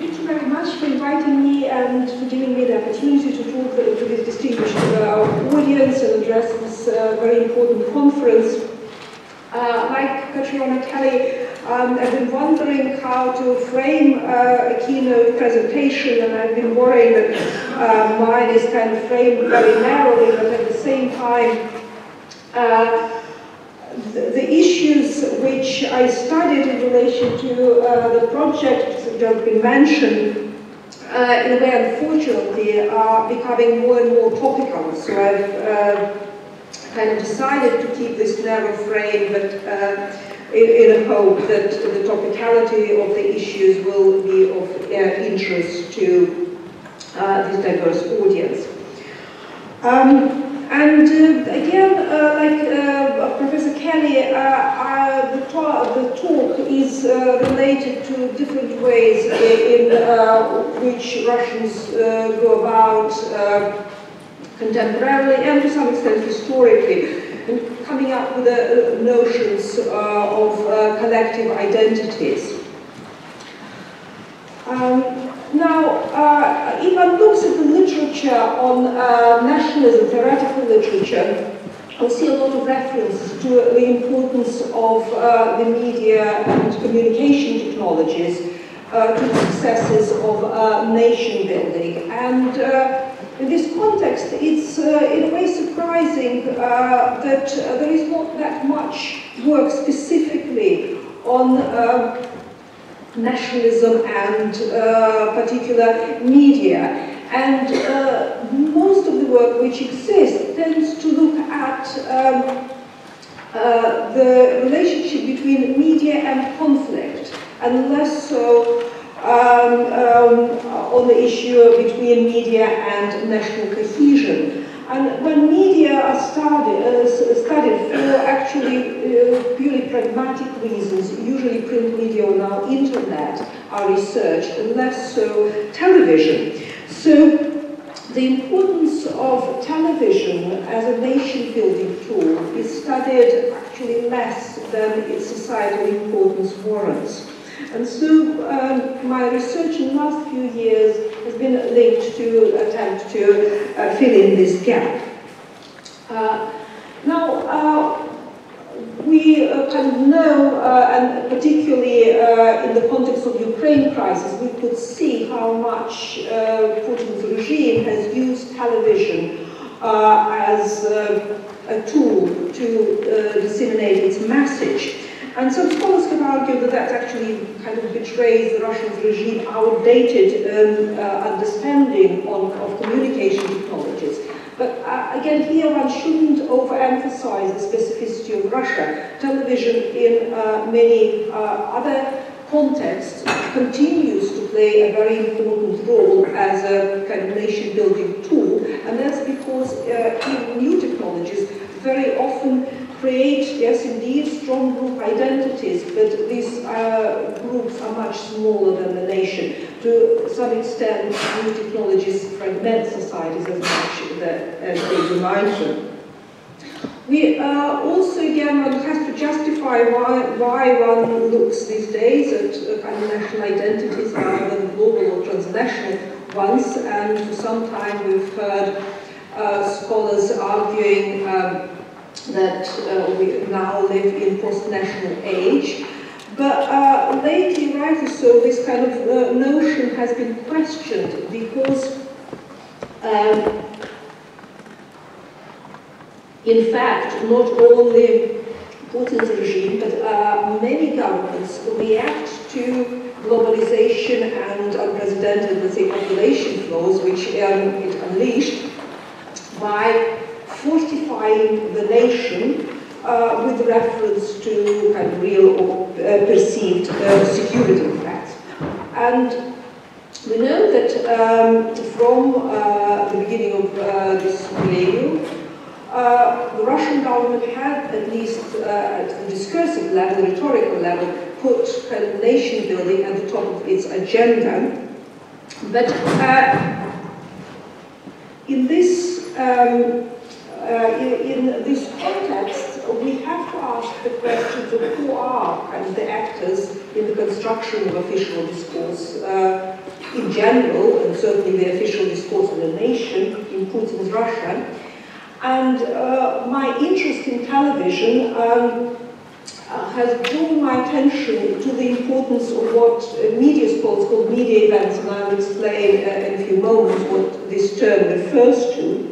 Thank you very much for inviting me and for giving me the opportunity to talk to this distinguished uh, audience and address this uh, very important conference. Uh, like Catriona Kelly, um, I've been wondering how to frame uh, a keynote presentation, and I've been worrying that uh, mine is kind of framed very narrowly, but at the same time, uh, the, the, issues which I studied in relation to uh, the projects have been mentioned, uh, in a way, unfortunately, are becoming more and more topical. So I've uh, kind of decided to keep this narrow frame, but uh, in, in, a hope that the topicality of the issues will be of uh, interest to uh, this diverse audience. Um, and uh, again, uh, like uh, Professor Kelly, uh, uh, the, talk, the talk is uh, related to different ways in, which Russians go about contemporarily and to some extent historically, and coming up with the notions of collective identities. Um, now, uh, if one looks at the literature on uh, nationalism, theoretical literature, we see a lot of reference to the importance of uh, the media and communication technologies uh, to the successes of uh, nation building. And uh, in this context, it's in a way surprising that there is not that much work specifically on nationalism and uh, particular media. And uh, most of the work which exists tends to look at um, uh, the relationship between media and conflict, and less so um, um, on the issue between media and national cohesion. And when media are studied, uh, studied for actually uh, purely pragmatic reasons, usually print media on our internet are researched, and less so television. So the importance of television as a nation-building tool is studied actually less than its societal importance warrants. And so um, my research in the last few years has been linked to attempt to uh, fill in this gap. Uh, now, uh, we uh, kind of know, uh, and particularly uh, in the context of Ukraine crisis, we could see how much Putin's regime has used television as a tool to disseminate its message. And some scholars have argued that that actually kind of betrays the Russian regime outdated um, uh, understanding on, of communication technologies. But uh, again, here one shouldn't overemphasize the specificity of Russia. Television in uh, many uh, other contexts continues to play a very important role as a kind of nation-building tool, and that's because uh, new technologies very often create, yes indeed, strong group identities, but these uh, groups are much smaller than the nation. To some extent, new technologies fragment societies as much as they unite We uh, also, again, one has to justify why, why one looks these days at kind of national identities rather than global or transnational ones, and for some time we've heard uh, scholars arguing um, that uh, we now live in post-national age. But uh, lately, rightly so, this kind of uh, notion has been questioned because, um, in fact, not only Putin's regime, but uh, many governments react to globalization and unprecedented, let's say, population flows, which um, it unleashed by fortifying the nation uh, with reference to kind of real or uh, perceived uh, security threats. And we know that um, from uh, the beginning of uh, this millennium, the Russian government had, at least at the discursive level, the rhetorical level, put kind of nation building at the top of its agenda. But in this um, in, in, this context, we have to ask the questions of who are kind of the actors in the construction of official discourse uh, in general, and certainly the official discourse of the nation in Putin's Russia. And uh, my interest in television um, uh, has drawn my attention to the importance of what uh, media sports called media events, and I'll explain uh, in a few moments what this term refers to.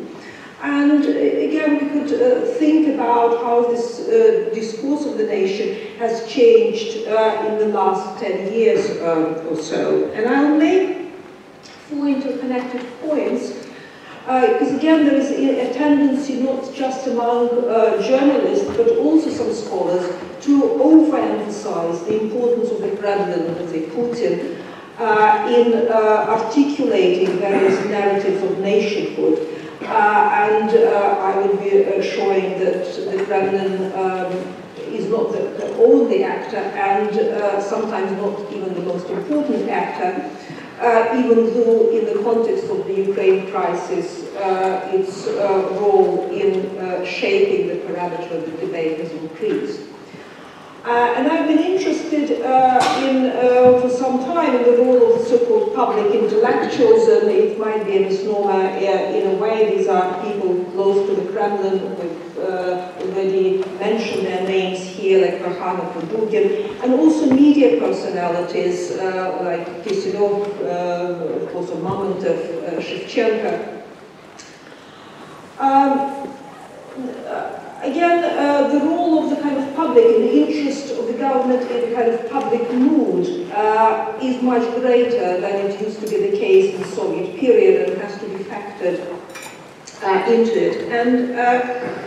And uh, again, we could uh, think about how this uh, discourse of the nation has changed uh, in the last 10 years um, or so. And I'll make four interconnected points, because uh, again, there is a tendency not just among uh, journalists, but also some scholars, to overemphasize the importance of the Kremlin, let's say Putin, in articulating various narratives of nationhood. Uh, and uh, I would be uh, showing that the Kremlin um, is not the, only actor and uh, sometimes not even the most important actor, uh, even though in the context of the Ukraine crisis, uh, its role in shaping the parameter of the debate has increased. Uh, and I've been interested uh, in, uh, for some time, in the role of so-called public intellectuals, and it might be a misnomer in a way. These are people close to the Kremlin. We've already mentioned their names here, like Prokhanov Dugin, and also media personalities like Kiselyov, of course, Mamontov, Shevchenko. Um, again, uh, the role of the kind of public in the interest of the government in the kind of public mood uh, is much greater than it used to be the case in the Soviet period and has to be factored uh, into it. And uh,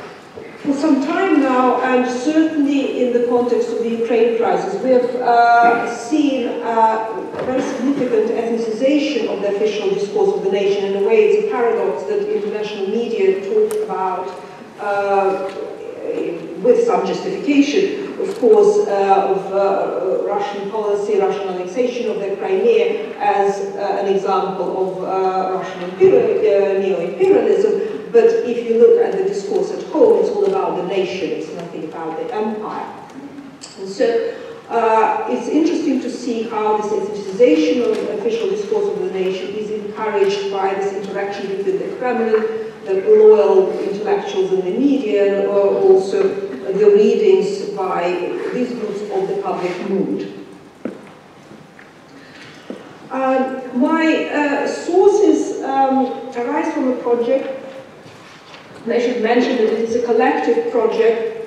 for some time now, and certainly in the context of the Ukraine crisis, we have uh, seen uh, a very significant ethnicization of the official discourse of the nation. In a way, it's a paradox that international media talk about uh, with some justification, of course, uh, of uh, Russian policy, Russian annexation of the Crimea as uh, an example of uh, Russian imperial, neo-imperialism. But if you look at the discourse at home, it's all about the nation, it's nothing about the empire. And so uh, it's interesting to see how this ethnicization of official discourse of the nation is encouraged by this interaction between the Kremlin the loyal intellectuals in the media, or also the readings by these groups of the public mood. Um, my uh, sources um, arise from a project, and I should mention that it is a collective project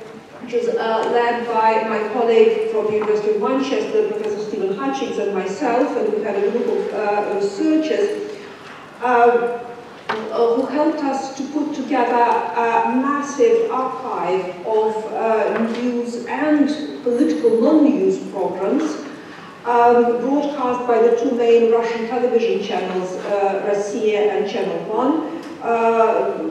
which is uh, led by my colleague from the University of Manchester, Professor Stephen Hutchings, and myself, and we had a group of uh, researchers. Uh, who helped us to put together a massive archive of uh, news and political non-news programs um, broadcast by the two main Russian television channels, uh, Rossiya and Channel 1. Uh, uh,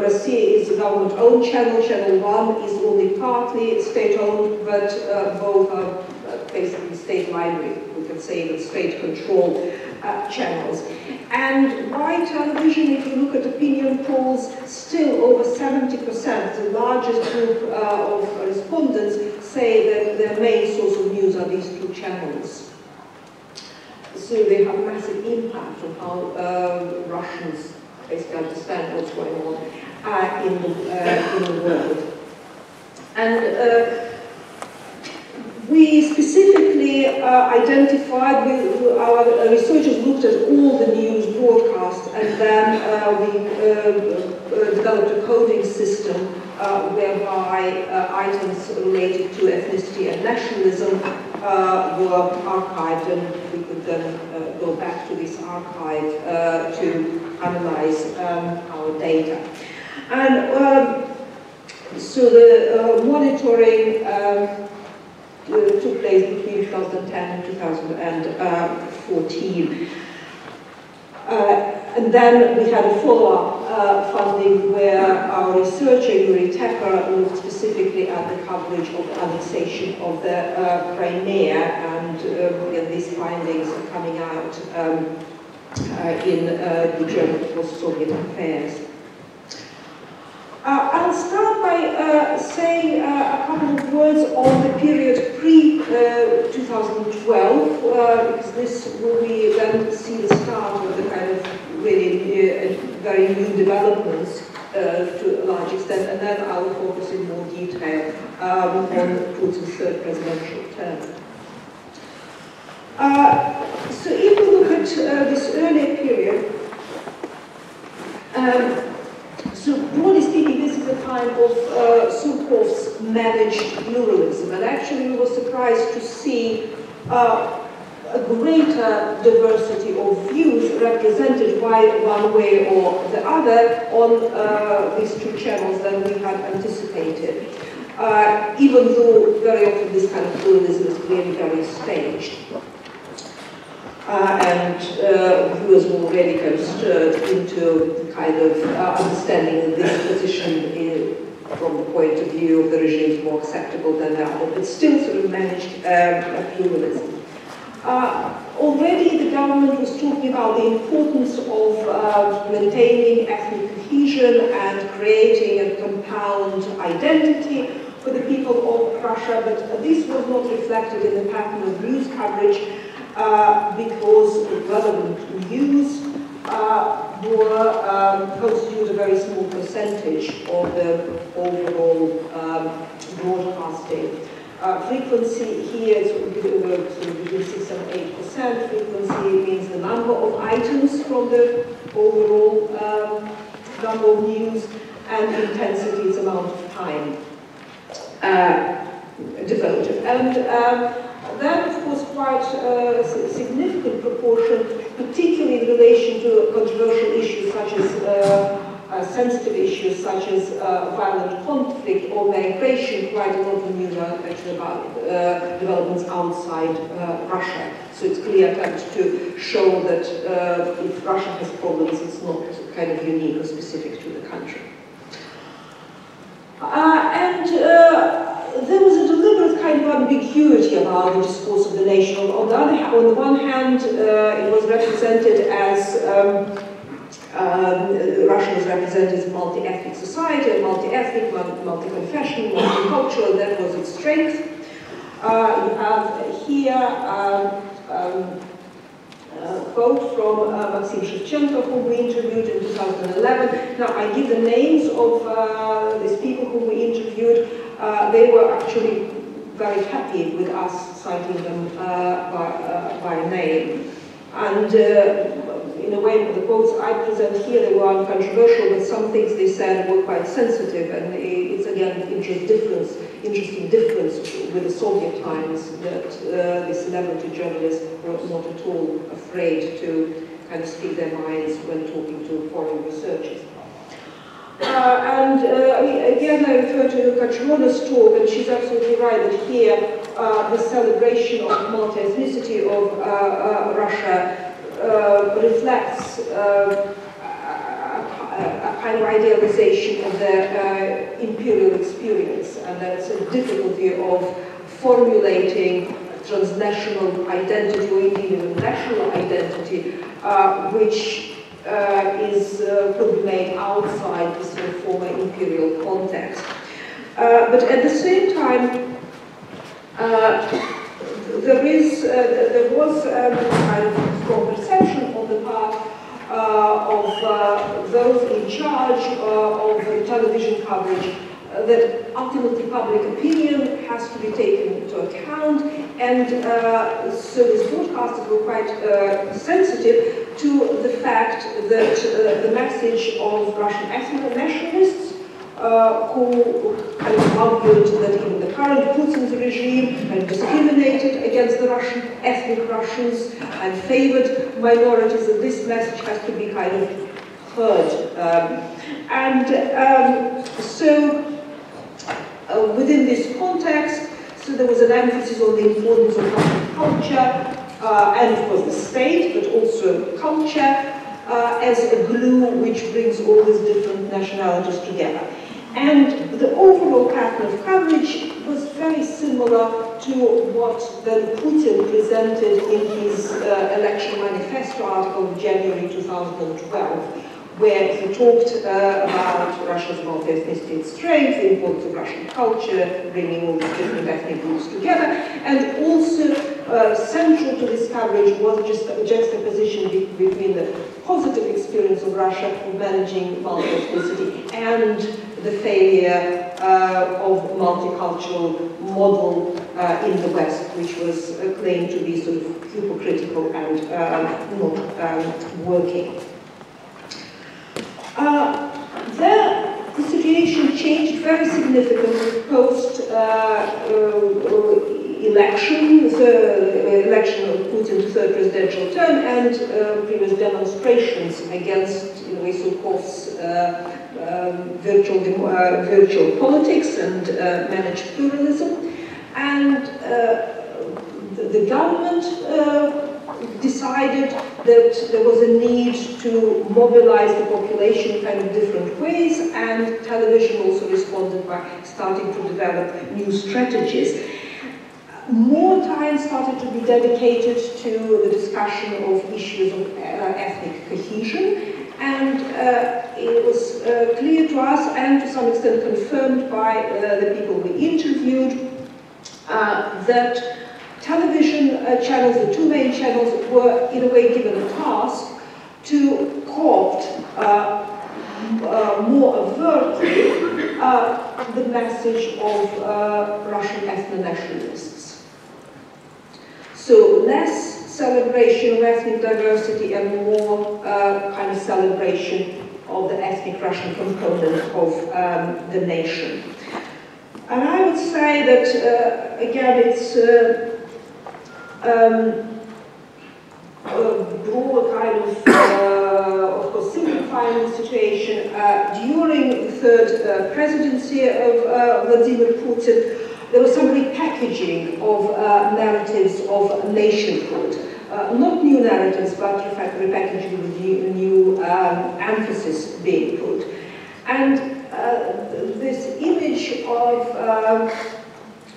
Rossiya is a government-owned channel, Channel 1 is only partly state-owned, but uh, both are uh, basically state library, we can say, with state-controlled uh, channels. And why television, if you look at opinion polls, still over 70%, the largest group uh, of respondents say that their main source of news are these two channels. So they have a massive impact on how uh, Russians basically understand what's going on uh, in, the, uh, in the world. And uh, we specifically uh, identified, we, our researchers looked at all the news broadcasts and then uh, we uh, uh developed a coding system uh, whereby uh, items related to ethnicity and nationalism were archived and we could then go back to this archive to analyze um, our data. And um, so the monitoring um, took place between 2010 and 2014. Uh, and then we had a follow-up uh, funding where our researcher, Yuri Teper, looked specifically at the coverage of annexation of the uh, Crimea, and uh, these findings are coming out um, uh, in the Journal for Soviet Affairs. Uh, I'll start by uh, saying uh, a couple of words on the period pre-2012, uh, because this will be then see the start of the kind of really very new developments to a large extent, and then I'll focus in more detail um, on Putin's third presidential term. Uh, so if we look at uh, this earlier period, um, broadly speaking, this is a time of uh, managed pluralism, and actually we were surprised to see uh, a greater diversity of views represented by one way or the other on uh, these two channels than we had anticipated. Uh, even though very often this kind of pluralism is clearly very staged. Uh, and uh, viewers were already kind of stirred into kind of uh, understanding this position is, from the point of view of the regime is more acceptable than the other, but still sort of managed um, pluralism. Uh, already the government was talking about the importance of uh, maintaining ethnic cohesion and creating a compound identity for the people of Russia, but this was not reflected in the pattern of news coverage uh, because the relevant news uh, were um, constitute a very small percentage of the overall um, broadcasting. Uh, frequency here is between 6 and 8 percent. Frequency means the number of items from the overall um, number of news, and intensity is amount of time uh, devoted. And um, then, of course, quite a significant proportion, particularly in relation to controversial issues such as uh, uh, sensitive issues such as uh, violent conflict or migration, quite a lot of news actually about uh, developments outside uh, Russia. So it's clear attempt to show that uh, if Russia has problems, it's not kind of unique or specific to the country. and there was a kind of ambiguity about the discourse of the nation. On the, other, on the one hand, uh, it was represented as um, um, Russia was represented as a multi-ethnic society, multi-ethnic, multi-confessional, multicultural, that was its strength. Uh, you have here um, um, a quote from uh, Maxim Shevchenko, whom we interviewed in 2011. Now, I give the names of uh, these people whom we interviewed. Uh, they were actually very happy with us citing them uh, by, uh, by name. And in a way, the quotes I present here, they were uncontroversial, but some things they said were quite sensitive, and it's again interest difference, interesting difference with the Soviet times that uh, the celebrity journalists were not at all afraid to kind of speak their minds when talking to foreign researchers. Uh, and uh, again, I refer to Catriona's talk, and she's absolutely right that here uh, the celebration of multi-ethnicity of uh, uh, Russia uh, reflects uh, a, kind of idealization of the imperial experience, and that's a difficulty of formulating transnational identity or even national identity, which uh, is uh, could be made outside the sort of former imperial context. But at the same time, there is, there was um, kind of strong perception on the part uh, of uh, those in charge uh, of television coverage uh, that ultimately public opinion has to be taken into account and uh, so these broadcasters were quite uh, sensitive to the fact that the message of Russian ethnic nationalists uh, who kind of argued that even the current Putin's regime had discriminated against the Russian, ethnic Russians and favored minorities, and this message has to be kind of heard. Um, and um, so uh, within this context, so there was an emphasis on the importance of Russian culture, uh, and of course the state, but also culture, uh, as a glue which brings all these different nationalities together. And the overall pattern of coverage was very similar to what then Putin presented in his uh, election manifesto article of January 2012, where he talked uh, about Russia's multi-ethnicity strength, the importance of Russian culture, bringing all these different ethnic groups together, and also uh, central to this coverage was just a juxtaposition be between the positive experience of Russia managing multi-ethnicity and the failure uh, of multicultural model uh, in the West, which was uh, claimed to be sort of hypocritical and um, not um, working. Uh, the, the, situation changed very significantly post uh, uh, election, the election of Putin's third presidential term, and uh, previous demonstrations against, in a Isukov's um, virtual, uh, virtual politics and uh, managed pluralism. And the, the, government decided that there was a need to mobilize the population in kind of different ways, and television also responded by starting to develop new strategies. More time started to be dedicated to the discussion of issues of uh, ethnic cohesion, and uh, it was uh, clear to us, and to some extent confirmed by uh, the people we interviewed, uh, that television uh, channels, the two main channels, were in a way given a task to co-opt more overtly the message of Russian ethno-nationalists. So less celebration of ethnic diversity and more uh, kind of celebration of the ethnic Russian component of um, the nation. And I would say that, again, it's um, broad kind of, uh, of course, simplifying the situation. Uh, during the third uh, presidency of uh, Vladimir Putin, there was some repackaging of uh, narratives of nationhood. Uh, not new narratives, but in fact repackaging with new, new um, emphasis being put. And this image of um,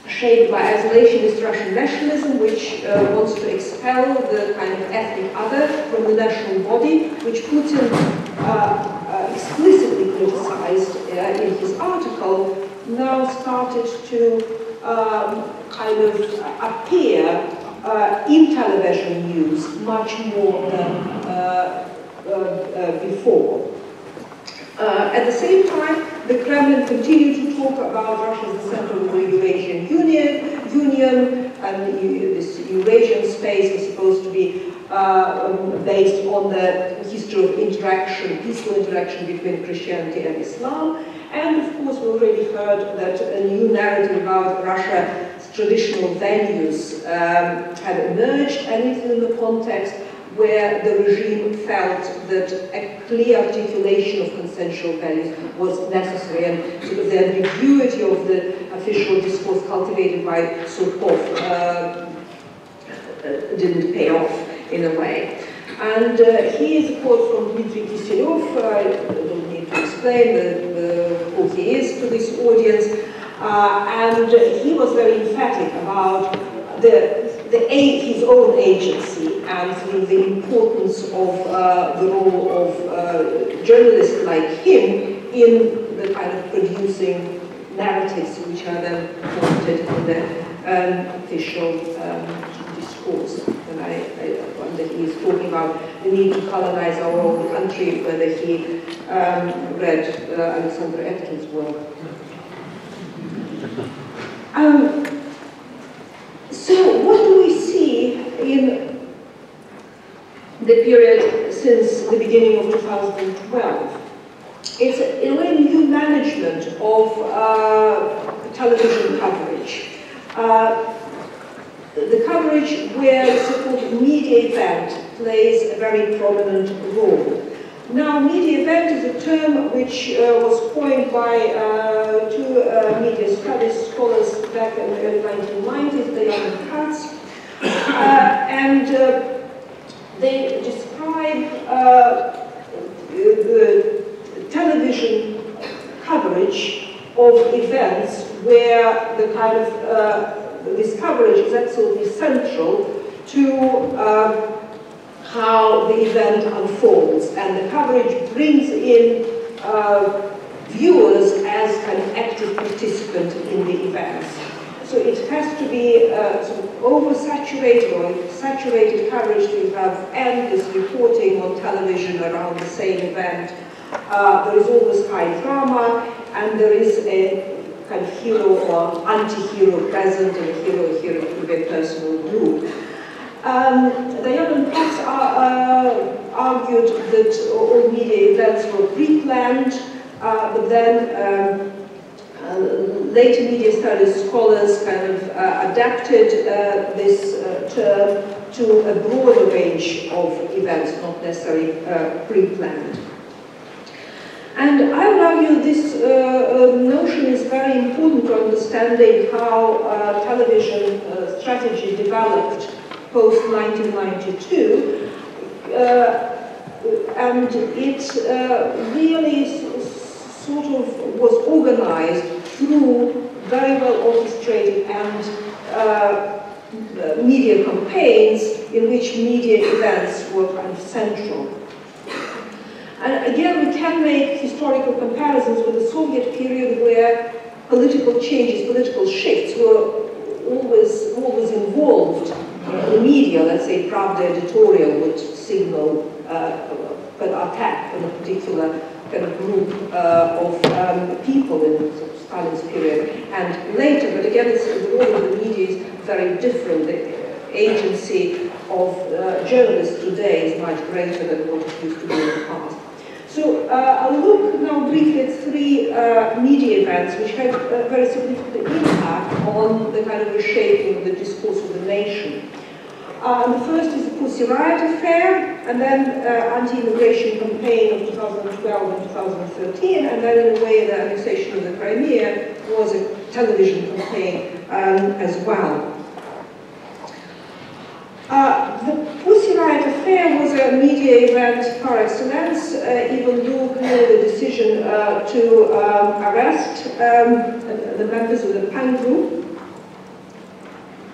shaped by isolationist Russian nationalism, which uh, wants to expel the kind of ethnic other from the national body, which Putin uh, uh, explicitly criticized uh, in his article, now started to um, kind of appear uh, in television news much more than uh, before. at the same time, the Kremlin continued to talk about Russia as the center of the Eurasian Union, Union and this Eurasian space is supposed to be uh, based on the history of interaction, peaceful interaction between Christianity and Islam. And of course, we already heard that a new narrative about Russia's traditional values um, had emerged, and it's in the context where the regime felt that a clear articulation of consensual values was necessary and sort of the ambiguity of the official discourse cultivated by Surkov uh, didn't pay off in a way. And uh, here is a quote from Dmitry Kiselyov, uh, I don't need to explain the, he is to this audience, uh, and he was very emphatic about the the his own agency and the importance of uh, the role of uh, journalists like him in the kind of producing narratives which are then quoted in the um, official um, discourse. I, I wonder he is talking about the need to colonize our own country, whether he um, read uh, Alexander Etkind's work. Um, so what do we see in the period since the beginning of 2012? It's in a way new management of uh, television coverage. Uh, the coverage where so-called media event plays a very prominent role. Now, media event is a term which uh, was coined by uh, two uh, media studies scholars back in the early 1990s, Dayan and Katz, uh, and uh, they describe uh, the television coverage of events where the kind of this coverage is absolutely central to um, how the event unfolds. And the coverage brings in uh, viewers as an active participant in the events. So it has to be uh, sort of oversaturated or saturated coverage to have endless reporting on television around the same event. Uh, there is always high drama, and there is a kind of hero or anti-hero present, and a hero here could be a personal group. Um, Diane Potts uh, uh, argued that all media events were pre-planned, uh, but then um, uh, later media studies scholars kind of uh, adapted uh, this term to a broader range of events, not necessarily pre-planned. And I would argue this uh, notion is very important to understanding how uh, television uh, strategy developed post-1992. and it really sort of was organized through very well orchestrated and uh, media campaigns in which media events were kind of central. And again, we can make historical comparisons with the Soviet period where political changes, political shifts were always, always involved in the media. Let's say Pravda editorial would signal uh, an attack on a particular kind of group uh, of um, people in Stalin's period and later, but again, it's, the role of the media is very different. The agency of uh, journalists today is much greater than what it used to be in the past. So uh, I'll look now briefly at three uh, media events which had a very significant impact on the kind of reshaping of the discourse of the nation. Uh, the first is the Pussy Riot affair, and then uh, anti-immigration campaign of 2012 and 2013, and then in a way the annexation of the Crimea was a television campaign um, as well. Uh, the Affair was a media event par excellence, uh, even though the decision uh, to um, arrest um, the members of the PAN group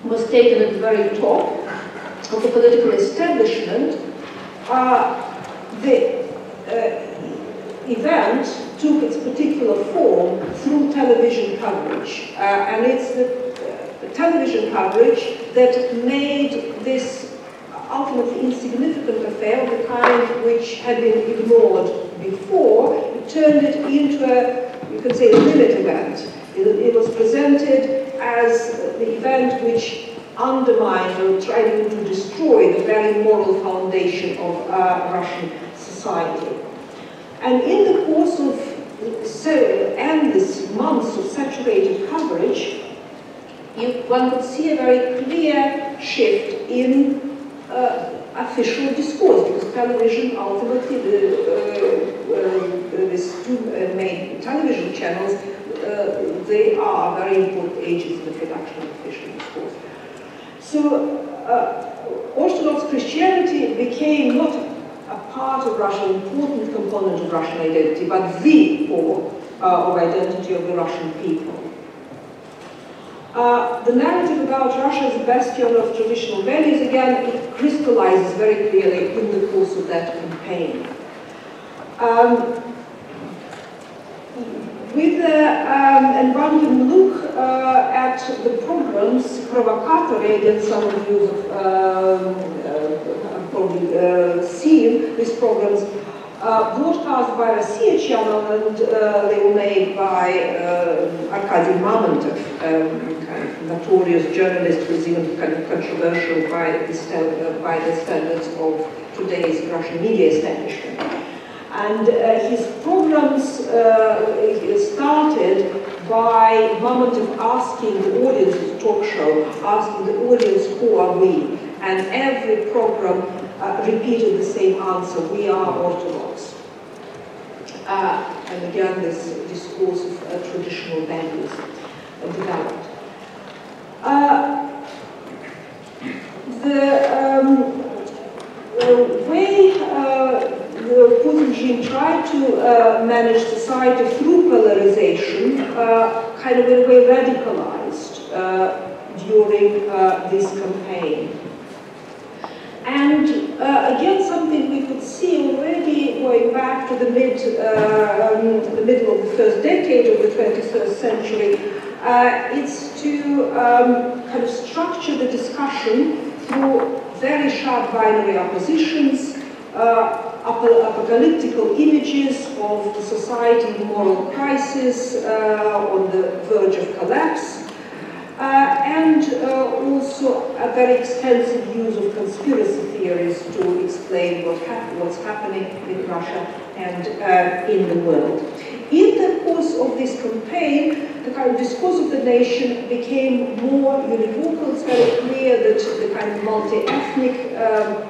was taken at the very top of the political establishment, uh, the uh, event took its particular form through television coverage. Uh, and it's the television coverage that made this ultimately insignificant affair of the kind which had been ignored before, it turned it into a, you could say, a limit event. It, it was presented as the event which undermined or tried to destroy the very moral foundation of uh, Russian society. And in the course of so endless months of saturated coverage, you, one could see a very clear shift in official discourse, because television ultimately, the, uh, uh, these two main television channels, uh, they are very important agents in the production of official discourse. So uh, Orthodox Christianity became not a part of Russia, an important component of Russian identity, but the core uh, of identity of the Russian people. Uh, the narrative about Russia as a bastion of traditional values, again, it crystallizes very clearly in the course of that campaign. Um, with the, um, can look uh, at the programs, Provocatory, again some of you have um, uh, probably uh, seen these programs, uh, broadcast by Rossiya channel and uh, they were made by uh, Arkady Mamontov, um, kind of notorious journalist who's even kind of controversial by the, by the standards of today's Russian media establishment. And his programs started by Mamontov asking the audience, his talk show, asking the audience, who are we? And every program uh, repeated the same answer, we are Orthodox. Uh, and again, this discourse of uh, traditional values developed. Uh, the, um, way the Putin regime tried to uh, manage society through polarization, uh, kind of in a way radicalized uh, during uh, this campaign. And uh, again, something we could see already going back to the mid, uh, um, the middle of the first decade of the 21st century, uh, it's to um, kind of structure the discussion through very sharp binary oppositions, uh, apocalyptical images of the society in moral crisis uh, on the verge of collapse, and uh, also a very extensive use of conspiracy theories to explain what what's happening in Russia and uh, in the world. In the course of this campaign, the kind of discourse of the nation became more univocal. It's very clear that the kind of multi-ethnic um,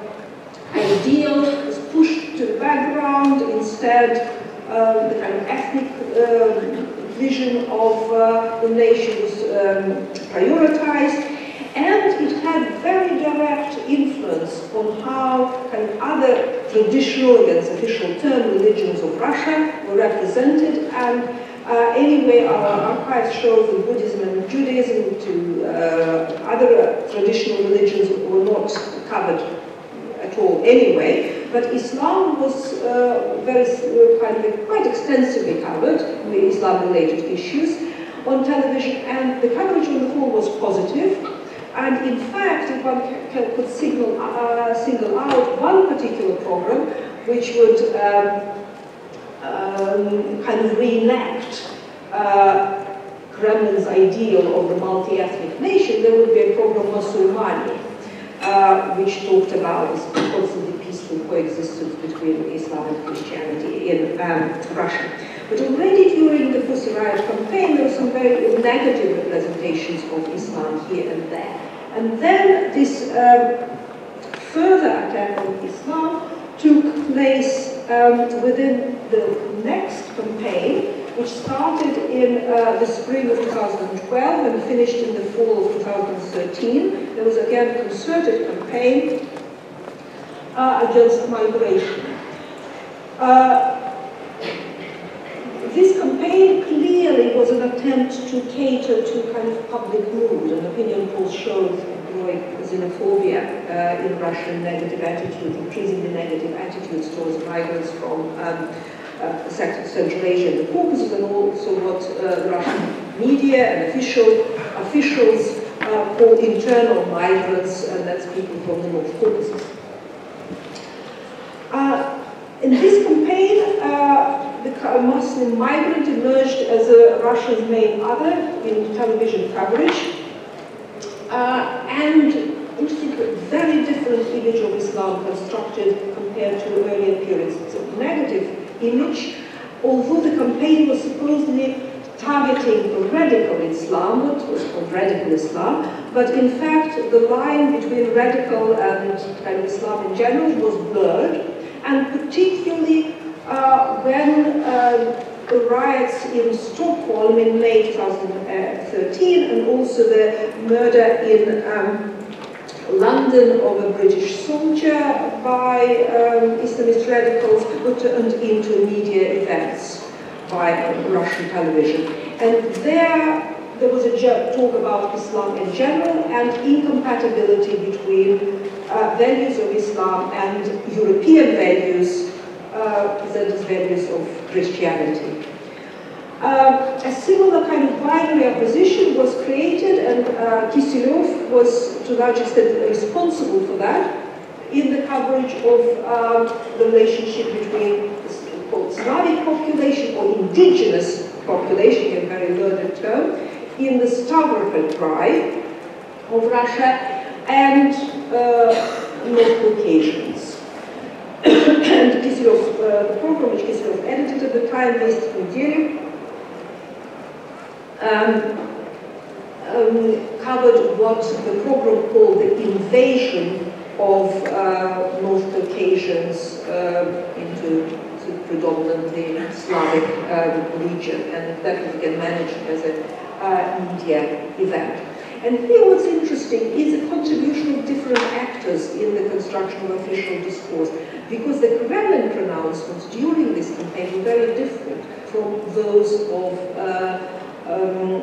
ideal was pushed to the background. Instead, um, the kind of ethnic um, vision of uh, the nation was um, prioritized. And it had very direct influence on how kind of other traditional, against official term, religions of Russia were represented. And uh, anyway, our archives show from Buddhism and Judaism to uh, other traditional religions were not covered at all anyway, but Islam was uh, very kind of quite extensively covered, the Islam-related issues on television, and the coverage on the whole was positive. And in fact, if one could signal, uh, single out one particular program, which would um, um, kind of reenact uh, Kremlin's ideal of the multi-ethnic nation, there would be a program Musulmani, uh, which talked about this constantly peaceful coexistence between Islam and Christianity in um, Russia. But already during the Pussy Riot campaign, there were some very negative representations of Islam here and there. And then this um, further attack on Islam took place um, within the next campaign, which started in uh, the spring of 2012 and finished in the fall of 2013. There was again a concerted campaign uh, against migration. Uh, this campaign clearly was an attempt to cater to kind of public mood, and opinion polls showed growing xenophobia uh, in Russia, negative attitude, increasingly negative attitudes towards migrants from um, uh, Central Asia and the Caucasus, and also what uh, Russian media and official officials uh, call internal migrants, and that's people from the North Caucasus. In this campaign, uh, the Muslim migrant emerged as a Russia's main other in television coverage. Uh, and interesting, very different image of Islam constructed compared to the earlier periods. It's a negative image, although the campaign was supposedly targeting radical Islam, what was called radical Islam, but in fact the line between radical and kind of Islam in general was blurred, and particularly uh, when uh, the riots in Stockholm in May 2013 and also the murder in um, London of a British soldier by um, Islamist radicals were turned into media events by Russian television. And there, there was a talk about Islam in general and incompatibility between uh, values of Islam and European values uh, the values of Christianity. Uh, a similar kind of binary opposition was created and uh, Kiselyov was to large extent responsible for that in the coverage of um, the relationship between the Slavic population or indigenous population, a very learned term, in the Stavropol krai of Russia and uh, Caucasians and Kiselyov, uh, the program which Kiselyov edited at the time, based in Nigeria, um, um, covered what the program called the invasion of uh, North Caucasians uh, into predominantly Slavic um, region, and that was again managed as a uh, media event. And here what's interesting is the contribution of different actors in the construction of official discourse, because the Kremlin pronouncements during this campaign were very different from those of uh, um,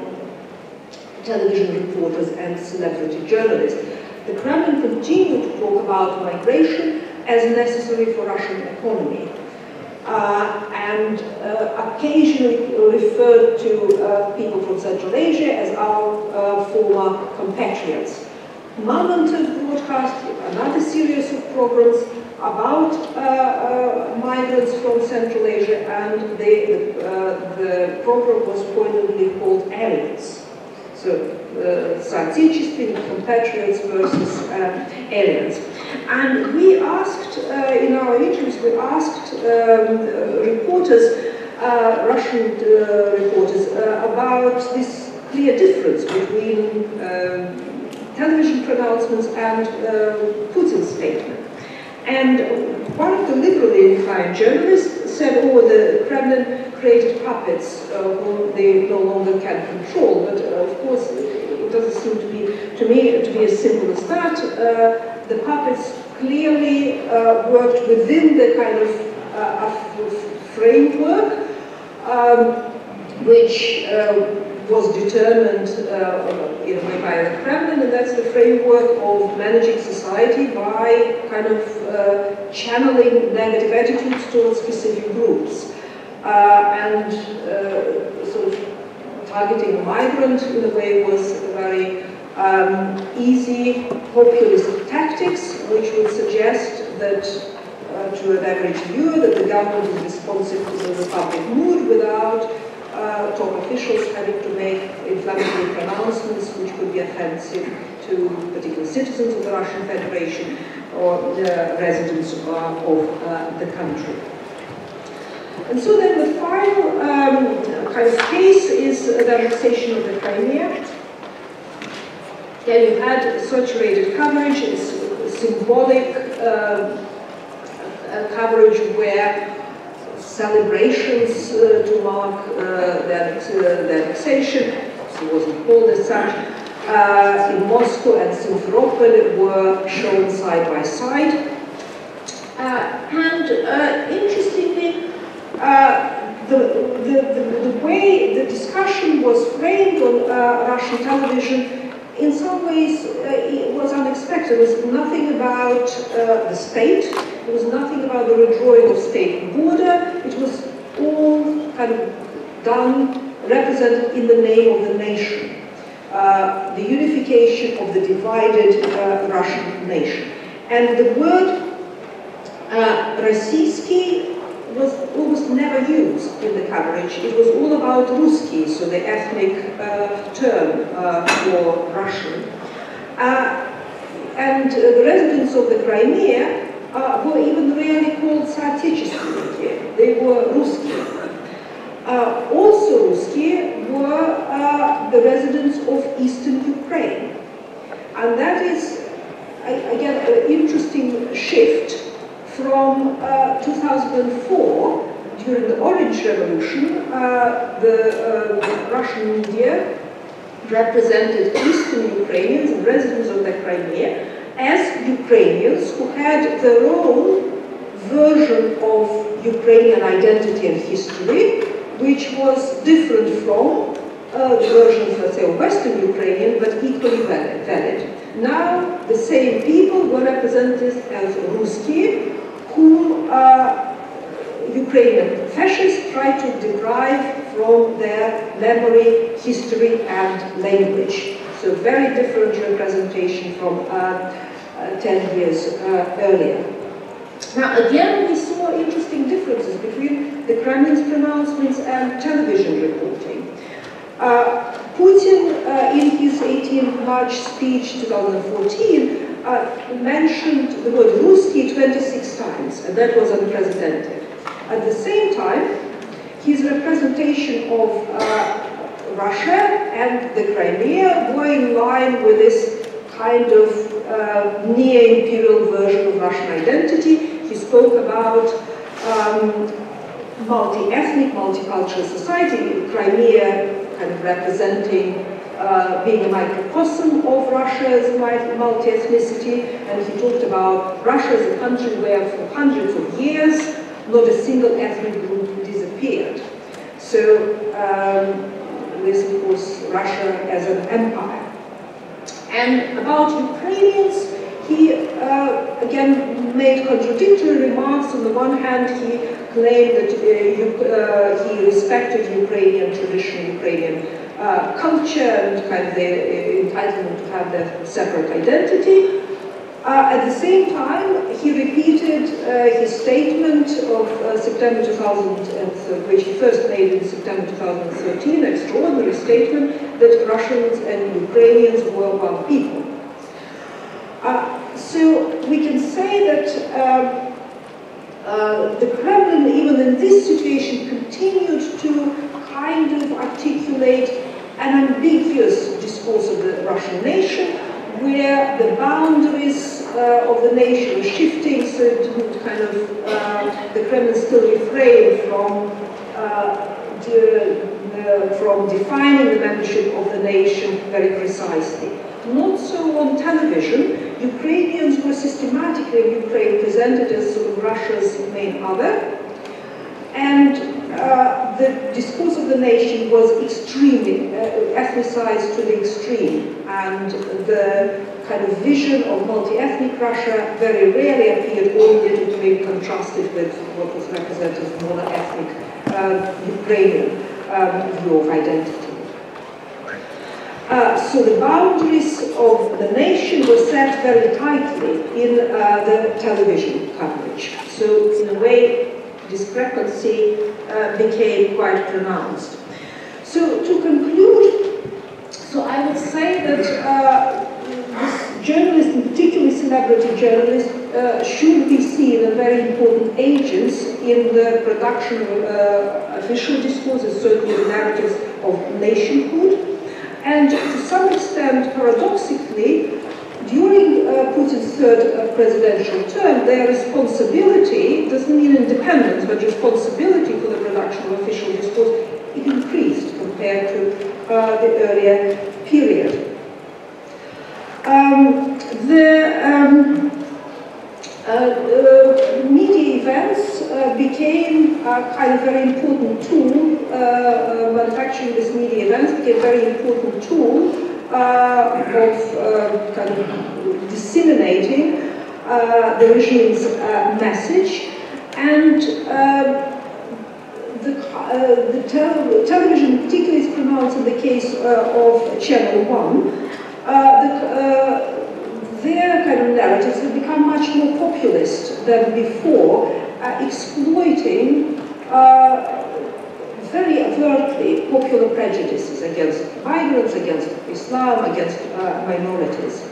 television reporters and celebrity journalists. the Kremlin continued to talk about migration as necessary for Russian economy uh, and uh, occasionally referred to uh, people from Central Asia as our uh, former compatriots. Monitored broadcast another series of programs about uh, uh, migrants from Central Asia, and they, the, program was pointedly called Aliens. So, uh, compatriots versus aliens. And we asked, uh, in our interviews, we asked um, reporters, uh, Russian uh, reporters, uh, about this clear difference between um, television pronouncements and Putin's statement. And one of the liberally inclined journalists said, oh, the Kremlin created puppets uh, whom they no longer can control. But uh, of course, it doesn't seem to be, to me, to be as simple as that. Uh, the puppets clearly uh, worked within the kind of, uh, framework um, which uh, was determined in a way by the Kremlin, and that's the framework of managing society by kind of uh, channeling negative attitudes towards specific groups. Uh, and sort of targeting a migrant in a way was a very um, easy populist which would suggest that uh, to an average viewer that the government is responsive to the public mood without uh, top officials having to make inflammatory pronouncements which could be offensive to particular citizens of the Russian Federation or the residents of, of uh, the country. And so then the final um, kind of case is the annexation of the Crimea. Here you had saturated coverage, symbolic uh, coverage where celebrations uh, to mark uh, that, uh, the annexation, it wasn't called as such, uh, in Moscow and Simferopol were shown side by side. Uh, and uh, interestingly, the, the, the, the, way the discussion was framed on Russian television in some ways uh, it was unexpected. There was nothing about uh, the state. There was nothing about the redrawing of state border. It was all kind of done, represented in the name of the nation. Uh, the unification of the divided uh, Russian nation. And the word uh, was almost never used in the coverage. It was all about Ruski, so the ethnic uh, term uh, for Russian. Uh, and the residents of the Crimea uh, were even rarely called соотечественники. They were Ruski. Uh, also Ruski were uh, the residents of eastern Ukraine. And that is, again, an interesting shift from uh, 2004, during the Orange Revolution, uh, the, uh, Russian media represented Eastern Ukrainians and residents of the Crimea as Ukrainians who had their own version of Ukrainian identity and history, which was different from uh, the version, let's say, of Western Ukrainian, but equally valid. Now, the same people were represented as Ruski, Ukrainian fascists try to deprive from their memory, history, and language. So very different representation from uh, uh, 10 years uh, earlier. Now again, we saw interesting differences between the Kremlin's pronouncements and television reporting. Uh, Putin, uh, in his 18 March speech 2014, uh, mentioned the word Ruski 26 times, and that was unprecedented. At the same time, his representation of uh, Russia and the Crimea were in line with this kind of uh, near-imperial version of Russian identity. He spoke about um, multi-ethnic, multicultural society, Crimea kind of representing uh, being a microcosm of Russia's multi-ethnicity, and he talked about Russia as a country where for hundreds of years not a single ethnic group disappeared. So um, this, of course, Russia as an empire. And about Ukrainians, he uh, again made contradictory remarks. On the one hand, he claimed that uh, uh, he respected Ukrainian tradition, Ukrainian uh, culture, and kind of the uh, entitlement to have their separate identity. Uh, at the same time, he repeated uh, his statement of uh, September 2013, which he first made in September 2013, an extraordinary statement that Russians and Ukrainians were one people. Uh, so we can say that um, uh, the Kremlin, even in this situation, continued to kind of articulate an ambiguous discourse of the Russian nation, where the boundaries uh, of the nation are shifting, so it kind of, uh, the Kremlin still refrained from, uh, the, from defining the membership of the nation very precisely. Not so on television. Ukrainians were systematically in Ukraine presented as sort of Russia's main other. And uh, the discourse of the nation was extremely uh, ethnicized to the extreme. And the kind of vision of multi-ethnic Russia very rarely appeared, only to be contrasted with what was represented as mono-ethnic uh, Ukrainian um, view of identity. Uh, so the boundaries of the nation were set very tightly in uh, the television coverage. So in a way, discrepancy uh, became quite pronounced. So to conclude, so I would say that uh, this journalist, and particularly celebrity journalists, uh, should be seen as very important agents in the production of uh, official discourses, certainly narratives of nationhood, and to some extent, paradoxically, during uh, Putin's third uh, presidential term, their responsibility, doesn't mean independence, but responsibility for the production of official discourse, it increased compared to uh, the earlier period. Um, the um, uh, uh, media events uh, became a kind of very important tool, manufacturing these media events became a very important tool of kind of disseminating the regime's message and the, uh, the tel television particularly is pronounced in the case uh, of Channel 1. Uh, the, their kind of narratives have become much more populist than before, uh, exploiting uh, very overtly popular prejudices against migrants, against Islam, against uh, minorities.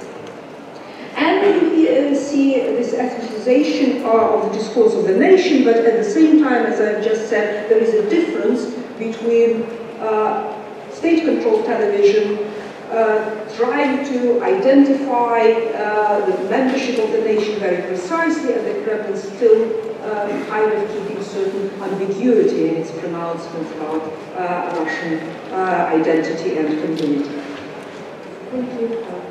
And we uh, see this ethnicization of the discourse of the nation, but at the same time, as I've just said, there is a difference between uh, state-controlled television uh, trying to identify uh, the membership of the nation very precisely, and the Kremlin still um, kind of keeping certain ambiguity in its pronouncement about uh, Russian uh, identity and community. Thank you.